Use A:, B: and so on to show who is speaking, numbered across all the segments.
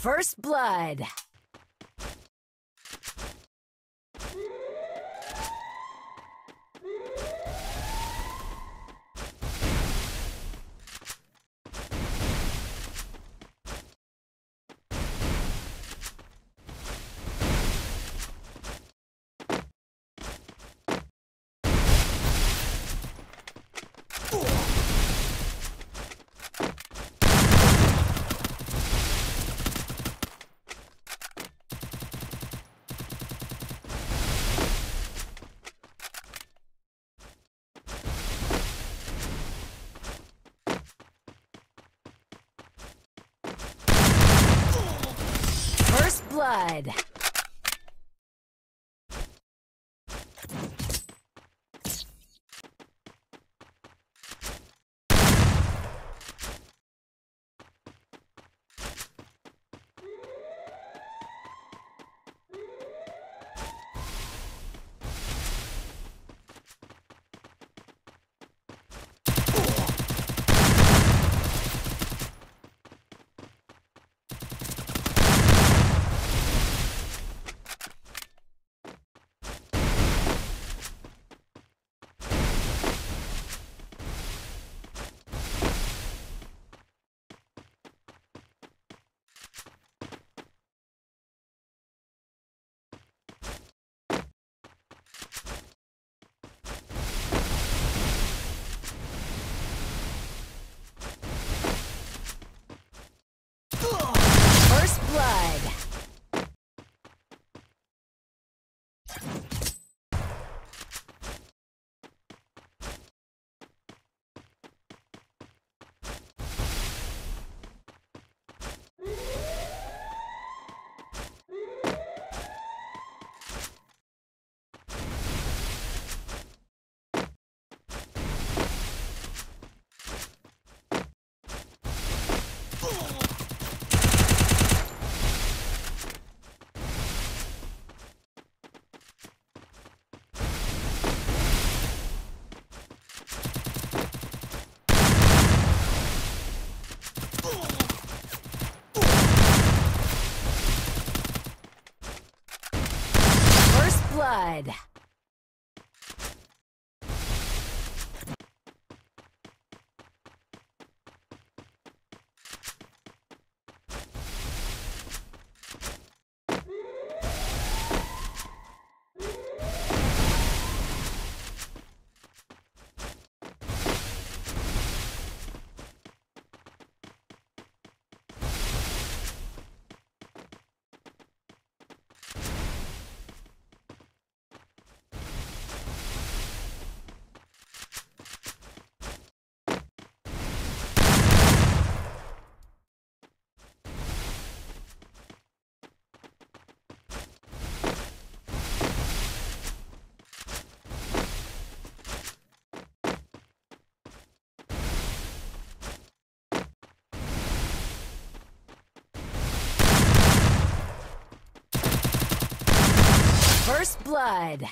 A: First blood. First blood. First blood. First blood. First blood.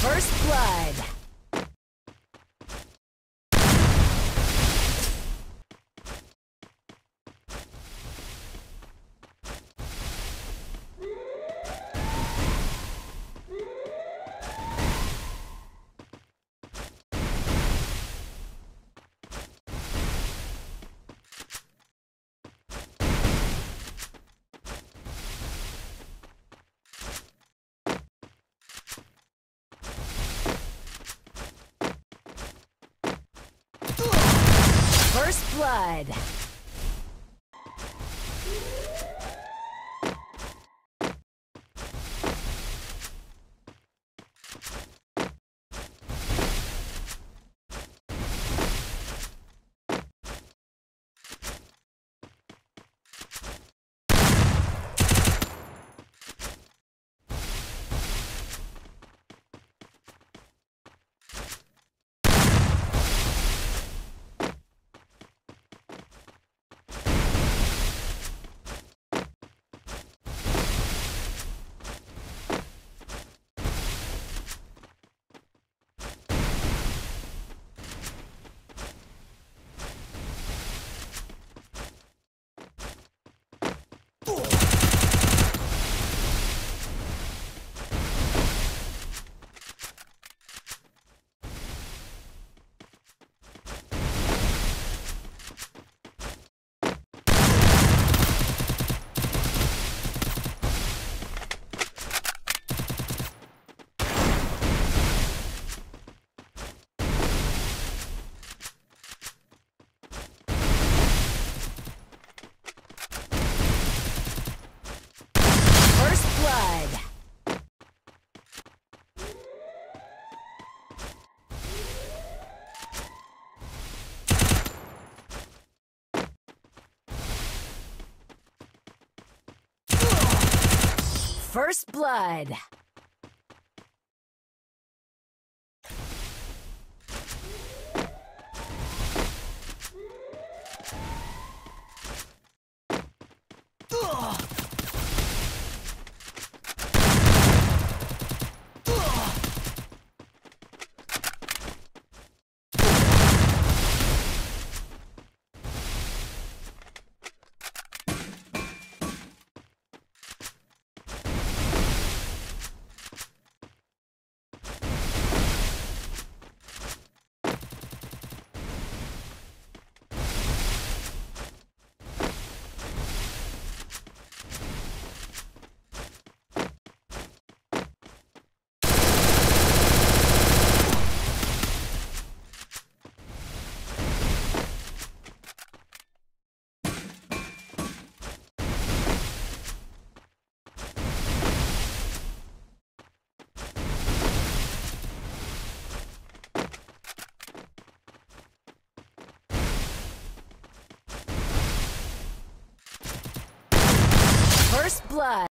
A: First blood. First blood. First blood. First blood.